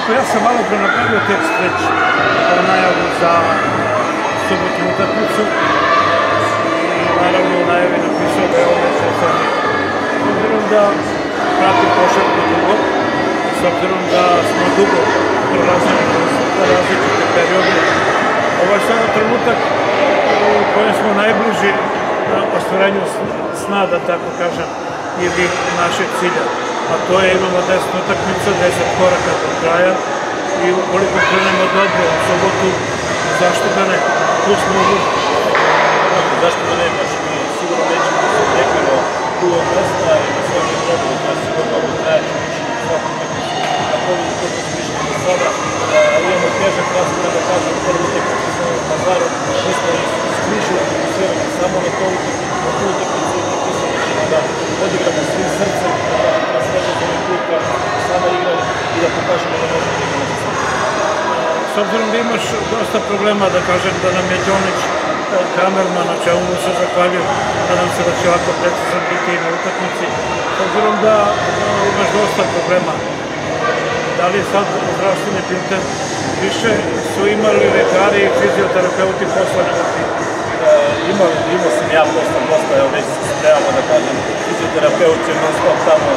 Marko, ja sam malo pre napravio tekst već kao najavu za subotnu utakmicu naravno u najavi napisao da je ovo nesrećanje. S obzirom da pratim košarku dugo, s obzirom da smo dugo prolazili kroz različite periode, ovo je sada trenutak u kojem smo najbliži na ostvarenju sna, da tako kažem, ili našeg cilja a to je imamo 10 utakmica, 10 koraka do kraja i ukoliko krenemo dobro u sobotu, zašto da ne? Tu smo u Zašto da ne? Znači, mi sigurno nećemo da se odreknemo drugog mesta i na svojom dobru, to sigurno ovo trajaće više na svakom utakmicu. Na kovi to smo do sada, imamo težak raspored, da kažem, prvi utakmicu sa Pazarom, mi smo fokusirani samo na to utakmicu i napisao da ćemo da odigramo svim srcem, sada igrali i da pokažemo da možemo da igramo za sve. S obzirom da imaš dosta problema, da kažem da nam je Đonić kamerman, na čemu mu se zahvaljujem, nadam se da će ovako precizan biti i na utakmici. S obzirom da imaš dosta problema, da li je sad zdravstveni pinter, više su imali lekari i fizioterapeuti posla nego ti? imao, imao sam ja posla dosta, evo već se spremamo da kažem, fizioterapeut je non stop tamo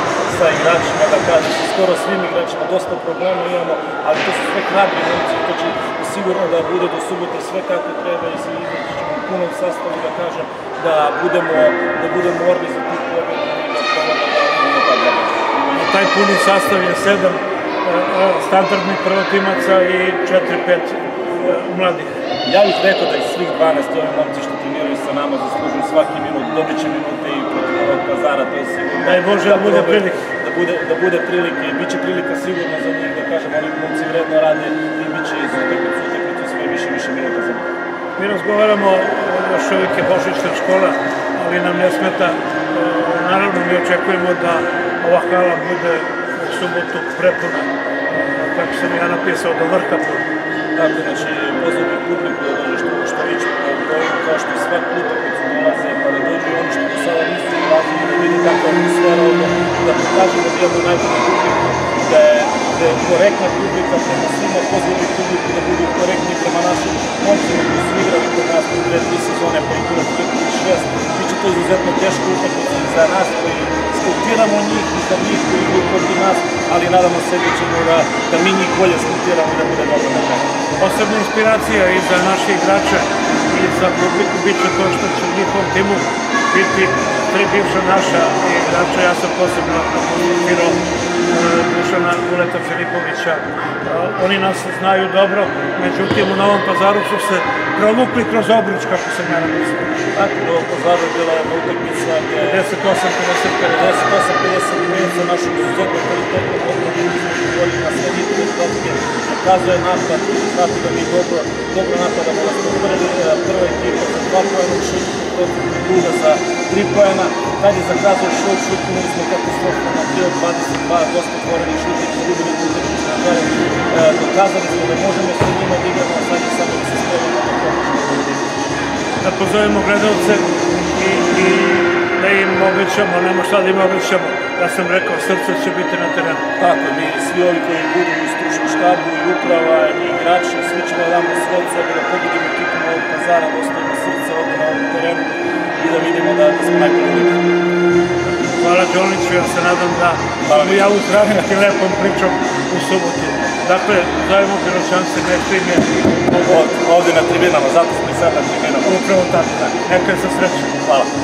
sa igračima, da kažem, sa skoro svim igračima, dosta problema imamo, ali to su sve hrabri momci, to će sigurno da bude do subote sve kako treba i se izaći ćemo u punom sastavu, da kažem, da budemo, da budemo orni za tih pobjeda i. Taj puni sastav je sedam standardnih prvotimaca i 4-5 mladih. Ja bih rekao da i svih 12 ovi momci što treniraju sa nama zaslužuju svaki minut, dobit će minute i protiv ovog pazara, to je sigurno. Daj Bože da bude prilike. Da bude, da bude prilike i bit će prilika sigurno za njih, da kažem, oni momci vredno rade i bit će iz utakmicu utakmicu sve više više minuta za njih. Mi razgovaramo, još uvijek je Božićna škola, ali nam ne smeta. Naravno, mi očekujemo da ova hala bude u subotu prepuna, kako sam ja napisao, do vrha puna. Tako, znači, pozvao bih publiku da dođe što, što već brojimo, kao što svak utakmicu dolaze, pa da dođu ono što do sada nisu dolazili, da vidi kakva je atmosfera ovdje, da pokažemo da imamo najbolju publiku, da je, da je korektna publika prema svima, pozvao bih publiku da budu korektni prema našim momcima koji su igrali kod nas u dve, tri sezone, pa i kod i šest. Biće to izuzetno teško utakmica i za nas koji skautiramo njih i za njih koji igraju ali nadamo se da ćemo da, da mi njih bolje skautiramo i da bude dobro na kraju. Posebna inspiracija i za naše igrače i za publiku bit će to što će u njihovom timu biti tri bivša naša igrača. Ja sam posebno apostrofirao Miluta Filipovića, e, oni nas znaju dobro, međutim u Novom Pazaru su se provukli kroz obruč, kako sam ja napisao. Tako, u Novom Pazaru je bila ona utakmica gde... 58-50 minuta za našu izuzetnu kvalitetu godina sve njihove stopke, pokazuje napad, znači da mi dobro, dobro napadamo, da nas e, prva ekipa sa dva pojena u šutu, druga za 3 pojena, kad je zakazao šut, šutnuli smo katastrofu na 3 od 22, dosta otvoreni šut, izgubili tu tržište na kraju. E, dokazali smo da možemo sa njima da igramo, sad je samo da se spremamo na to. Da pozovemo gledalce i, i da im obećamo, nema šta da im obećamo. Ja sam rekao, srce će biti na terenu. Tako, mi svi ovi koji budu u stručnom štabu i uprava i igrači, svi ćemo da damo sve sebe da pobedimo ekipu Novog Pazara, da ostavimo srce ovde na ovom terenu i da vidimo smo najbolji ljudi. Hvala Đoliću, ja se nadam da ćemo ja uzdraviti lepom pričom u subotu. Dakle, zovemo Piroćance, nešto im je ovde na tribinama, zato smo i sad na tribinama. Upravo tako, neka je sa srećom. Hvala.